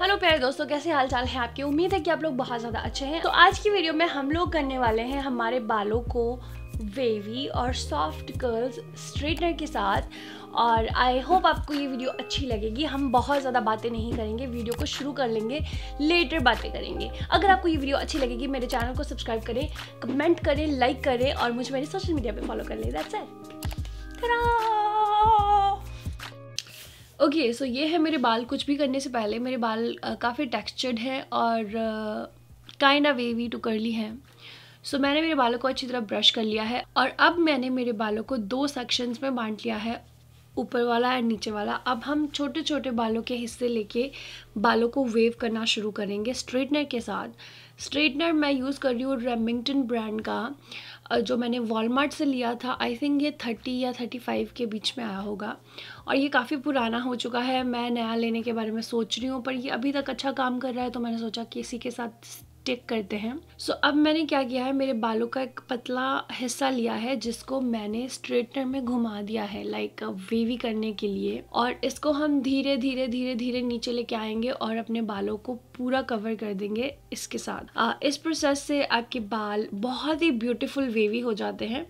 Hello प्यारे दोस्तों, कैसे हाल चाल है आपकी? उम्मीद है कि आप लोग बहुत ज़्यादा अच्छे हैं। तो आज की वीडियो में हम लोग करने वाले हैं हमारे बालों को वेवी और सॉफ्ट कर्ल्स स्ट्रेटनर के साथ। और आई होप आपको ये वीडियो अच्छी लगेगी। हम बहुत ज़्यादा बातें नहीं करेंगे वीडियो को शुरू कर लेंगे लेटर बातें करेंगे। अगर आपको ये वीडियो अच्छी लगेगी, मेरे चैनल को सब्सक्राइब करें कमेंट करें लाइक करें और मुझे मेरे सोशल मीडिया पे फॉलो कर लें। That's it okay okay, so so ये है मेरे बाल कुछ भी करने से पहले मेरे बाल काफ़ी टेक्स्चर्ड हैं और kind of wavy to curly हैं। सो so, मैंने मेरे बालों को अच्छी तरह ब्रश कर लिया है और अब मैंने मेरे बालों को दो सेक्शंस में बांट लिया है ऊपर वाला एंड नीचे वाला। अब हम छोटे छोटे बालों के हिस्से लेके बालों को वेव करना शुरू करेंगे स्ट्रेटनर के साथ। स्ट्रेटनर मैं यूज़ कर रही हूँ रेमिंगटन ब्रांड का जो मैंने वॉलमार्ट से लिया था। आई थिंक ये थर्टी या थर्टी फाइव के बीच में आया होगा। और ये काफ़ी पुराना हो चुका है। मैं नया लेने के बारे में सोच रही हूँ, पर ये अभी तक अच्छा काम कर रहा है तो मैंने सोचा कि इसी के साथ टिक करते हैं। सो so, अब मैंने क्या किया है? मेरे बालों का एक पतला हिस्सा लिया है जिसको मैंने स्ट्रेटनर में घुमा दिया है लाइक वेवी करने के लिए। और इसको हम धीरे धीरे धीरे धीरे नीचे लेके आएँगे और अपने बालों को पूरा कवर कर देंगे इसके साथ। आ, इस प्रोसेस से आपके बाल बहुत ही ब्यूटिफुल वेवी हो जाते हैं।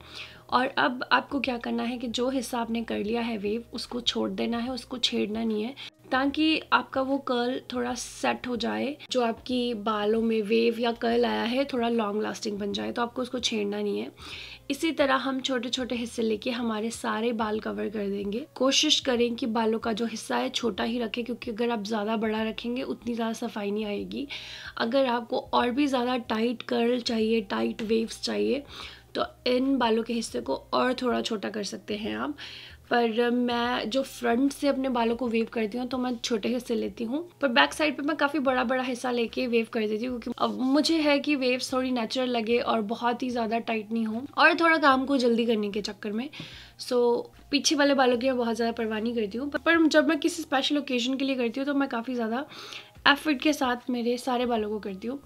और अब आपको क्या करना है कि जो हिस्सा आपने कर लिया है वेव उसको छोड़ देना है उसको छेड़ना नहीं है। ताकि आपका वो कर्ल थोड़ा सेट हो जाए, जो आपकी बालों में वेव या कर्ल आया है, थोड़ा लॉन्ग लास्टिंग बन जाए तो आपको उसको छेड़ना नहीं है। इसी तरह हम छोटे छोटे हिस्से लेके हमारे सारे बाल कवर कर देंगे। कोशिश करें कि बालों का जो हिस्सा है, छोटा ही रखें, क्योंकि अगर आप ज़्यादा बड़ा रखेंगे, उतनी ज़्यादा सफ़ाई नहीं आएगी। अगर आपको और भी ज़्यादा टाइट कर्ल चाहिए टाइट वेव्स चाहिए तो इन बालों के हिस्से को और थोड़ा छोटा कर सकते हैं आप। पर मैं जो फ्रंट से अपने बालों को वेव करती हूँ तो मैं छोटे हिस्से लेती हूँ। पर बैक साइड पे मैं काफ़ी बड़ा बड़ा हिस्सा लेके वेव कर देती हूँ क्योंकि अब मुझे है कि वेव्स थोड़ी नेचुरल लगे और बहुत ही ज़्यादा टाइट नहीं हो और थोड़ा काम को जल्दी करने के चक्कर में। सो so, पीछे वाले बालों की मैं बहुत ज़्यादा परवाह नहीं करती हूँ पर जब मैं किसी स्पेशल ओकेजन के लिए करती हूँ तो मैं काफ़ी ज़्यादा एफर्ट के साथ मेरे सारे बालों को करती हूँ।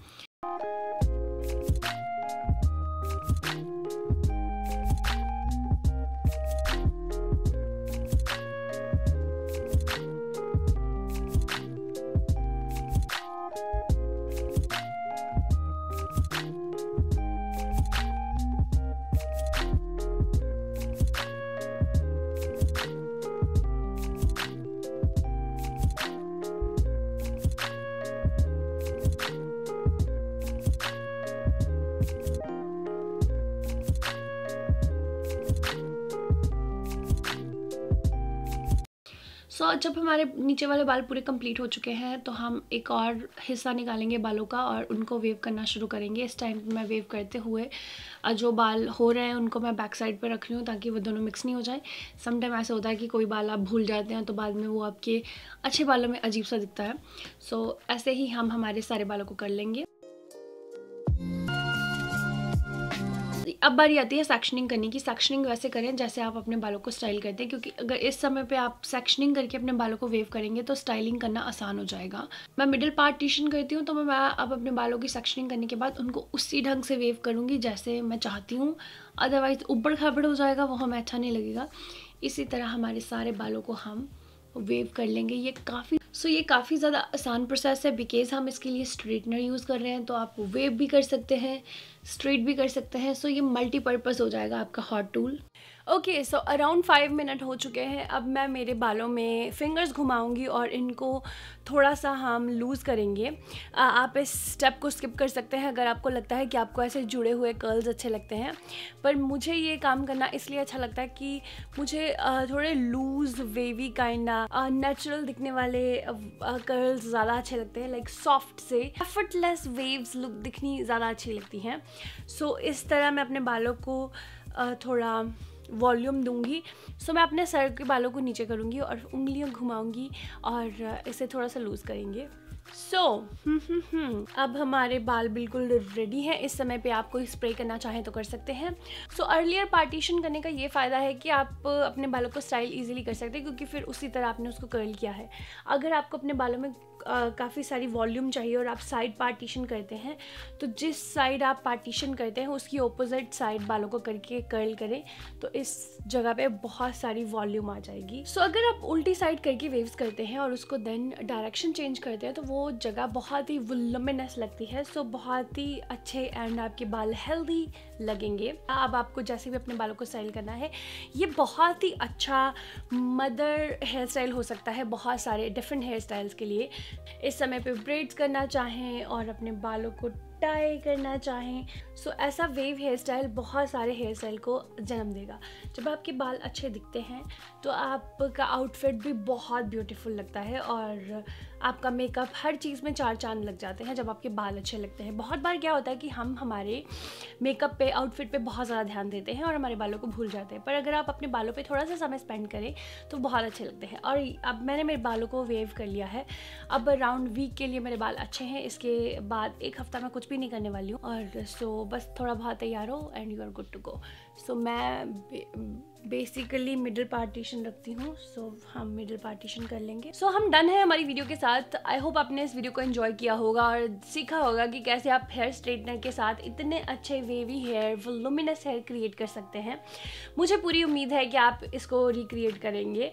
सो so, जब हमारे नीचे वाले बाल पूरे कंप्लीट हो चुके हैं तो हम एक और हिस्सा निकालेंगे बालों का और उनको वेव करना शुरू करेंगे। इस टाइम मैं वेव करते हुए जो बाल हो रहे हैं उनको मैं बैक साइड पर रख रही हूँ ताकि वो दोनों मिक्स नहीं हो जाए। समटाइम ऐसा होता है कि कोई बाल आप भूल जाते हैं तो बाद में वो आपके अच्छे बालों में अजीब सा दिखता है। सो so, ऐसे ही हम हमारे सारे बालों को कर लेंगे। अब बारी आती है सेक्शनिंग करने की। सेक्शनिंग वैसे करें जैसे आप अपने बालों को स्टाइल करते हैं, क्योंकि अगर इस समय पे आप सेक्शनिंग करके अपने बालों को वेव करेंगे तो स्टाइलिंग करना आसान हो जाएगा। मैं मिडिल पार्टीशन करती हूँ तो मैं अब अपने बालों की सेक्शनिंग करने के बाद उनको उसी ढंग से वेव करूँगी जैसे मैं चाहती हूँ। अदरवाइज़ उबड़ खाबड़ हो जाएगा वो हमें अच्छा नहीं लगेगा। इसी तरह हमारे सारे बालों को हम वेव कर लेंगे। ये काफ़ी सो ये काफ़ी ज़्यादा आसान प्रोसेस है बिकॉज़ हम इसके लिए स्ट्रेटनर यूज़ कर रहे हैं तो आप वेव भी कर सकते हैं स्ट्रेट भी कर सकते हैं। सो so, ये मल्टीपर्पज़ हो जाएगा आपका hot tool okay so around five minute हो चुके हैं। अब मैं मेरे बालों में फिंगर्स घुमाऊँगी और इनको थोड़ा सा हम लूज़ करेंगे। आ, आप इस स्टेप को स्किप कर सकते हैं अगर आपको लगता है कि आपको ऐसे जुड़े हुए कर्ल्स अच्छे लगते हैं। पर मुझे ये काम करना इसलिए अच्छा लगता है कि मुझे आ, थोड़े लूज़ वेवी काइंड नेचुरल दिखने वाले कर्ल्स ज़्यादा अच्छे लगते हैं लाइक सॉफ्ट से। एफर्टलेस वेव्स लुक दिखनी ज़्यादा अच्छी लगती हैं। सो so, इस तरह मैं अपने बालों को थोड़ा वॉल्यूम दूँगी। सो so, मैं अपने सर के बालों को नीचे करूँगी और उंगलियाँ घुमाऊँगी और इसे थोड़ा सा लूज़ करेंगे। सो so, अब हमारे बाल बिल्कुल रेडी हैं। इस समय पे आप कोई स्प्रे करना चाहें तो कर सकते हैं। सो अर्लियर पार्टीशन करने का ये फ़ायदा है कि आप अपने बालों को स्टाइल इजीली कर सकते हैं क्योंकि फिर उसी तरह आपने उसको कर्ल किया है। अगर आपको अपने बालों में काफ़ी सारी वॉल्यूम चाहिए और आप साइड पार्टीशन करते हैं। तो जिस साइड आप पार्टीशन करते हैं उसकी ओपोजिट साइड बालों को करके कर्ल करें तो इस जगह पे बहुत सारी वॉल्यूम आ जाएगी। सो so, अगर आप उल्टी साइड करके वेव्स करते हैं और उसको देन डायरेक्शन चेंज करते हैं तो वो जगह बहुत ही वुलमिनस लगती है। सो so, बहुत ही अच्छे एंड आपके बाल हेल्दी लगेंगे। अब आपको जैसे भी अपने बालों को स्टाइल करना है ये बहुत ही अच्छा मदर हेयर स्टाइल हो सकता है बहुत सारे डिफरेंट हेयर स्टाइल्स के लिए। इस समय पे ब्रेड्स करना चाहें और अपने बालों को टाई करना चाहें। सो so, ऐसा वेव हेयर स्टाइल बहुत सारे हेयर स्टाइल को जन्म देगा। जब आपके बाल अच्छे दिखते हैं तो आपका आउटफिट भी बहुत ब्यूटीफुल लगता है और आपका मेकअप हर चीज़ में चार चाँद लग जाते हैं जब आपके बाल अच्छे लगते हैं। बहुत बार क्या होता है कि हम हमारे मेकअप पे आउटफिट पे बहुत ज़्यादा ध्यान देते हैं और हमारे बालों को भूल जाते हैं। पर अगर आप अपने बालों पे थोड़ा सा समय स्पेंड करें तो बहुत अच्छे लगते हैं। और अब मैंने मेरे बालों को वेव कर लिया है। अब राउंड वीक के लिए मेरे बाल अच्छे हैं। इसके बाद एक हफ़्ता मैं कुछ भी नहीं करने वाली हूँ। और सो बस थोड़ा बहुत तैयार हो and you are good to go so मैं बेसिकली मिडिल पार्टीशन रखती हूँ सो so, हम मिडिल पार्टीशन कर लेंगे। सो so, हम डन है हमारी वीडियो के साथ। आई होप आपने इस वीडियो को एंजॉय किया होगा और सीखा होगा कि कैसे आप हेयर स्ट्रेटनर के साथ इतने अच्छे wavy hair voluminous hair create कर सकते हैं। मुझे पूरी उम्मीद है कि आप इसको रिक्रिएट करेंगे।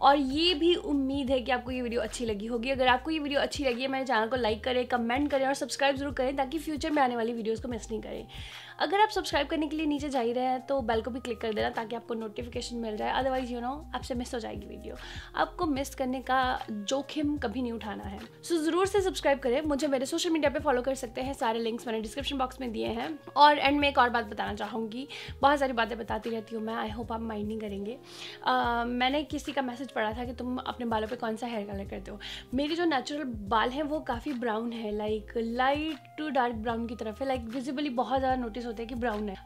और ये भी उम्मीद है कि आपको ये वीडियो अच्छी लगी होगी। अगर आपको ये वीडियो अच्छी लगी है मेरे चैनल को लाइक करें कमेंट करें और सब्सक्राइब ज़रूर करें ताकि फ्यूचर में आने वाली वीडियोज़ को मिस नहीं करें। अगर आप सब्सक्राइब करने के लिए नीचे जा ही रहे हैं तो बेल को भी क्लिक कर देना ताकि आपको नोटिफिकेशन मिल जाए अदरवाइज़ यू नो आपसे मिस हो जाएगी वीडियो आपको मिस करने का जोखिम कभी नहीं उठाना है। सो so, ज़रूर से सब्सक्राइब करें। मुझे मेरे सोशल मीडिया पे फॉलो कर सकते हैं। सारे लिंक्स मैंने डिस्क्रिप्शन बॉक्स में दिए हैं। और एंड में एक और बात बताना चाहूँगी। बहुत सारी बातें बताती रहती हूँ मैं। आई होप आप माइंड नहीं करेंगे। uh, मैंने किसी का मैसेज पढ़ा था कि तुम अपने बालों पर कौन सा हेयर कलर करते हो? मेरी जो नेचुरल बाल हैं वो काफ़ी ब्राउन है। Like light to dark brown की तरफ़ है। लाइक विजिबली बहुत ज़्यादा नोटिस होता है कि ब्राउन है।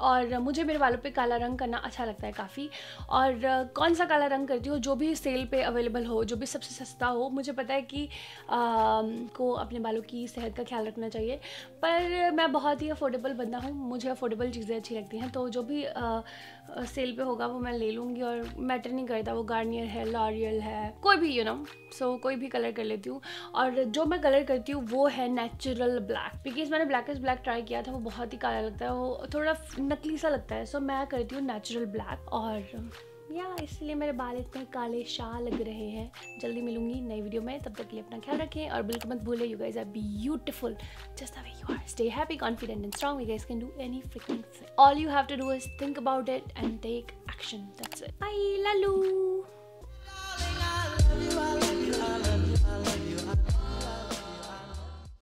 और मुझे मेरे बालों पर काला रंग करना अच्छा लगता है। काफ़ी। और कौन सा काला रंग करती हूँ? जो भी सेल पे अवेलेबल हो जो भी सबसे सस्ता हो मुझे पता है कि आ, को अपने बालों की सेहत का ख्याल रखना चाहिए। पर मैं बहुत ही अफोर्डेबल बंदा हूँ मुझे अफोर्डेबल चीज़ें अच्छी लगती हैं तो जो भी आ, सेल पे होगा वो मैं ले लूँगी और मैटर नहीं करता वो गार्नियर है लॉरियल है कोई भी यू नो सो कोई भी कलर कर लेती हूँ। और जो मैं कलर करती हूँ वो है नेचुरल ब्लैक बिकॉज़ मैंने ब्लैक इज़ ब्लैक ट्राई किया था वो बहुत ही काला लगता है वो थोड़ा नकली सा लगता है सो so, मैं करती हूँ नेचुरल ब्लैक और, या इसलिए मेरे बाल इतने काले शाह लग रहे हैं। जल्दी मिलूँगी नई वीडियो में, तब तक के लिए अपना ख्याल रखें और बिल्कुल मत भूलें you guys are beautiful just away you are stay happy confident and strong you guys can do anything all you have to do is think about it and take action that's it bye Lalu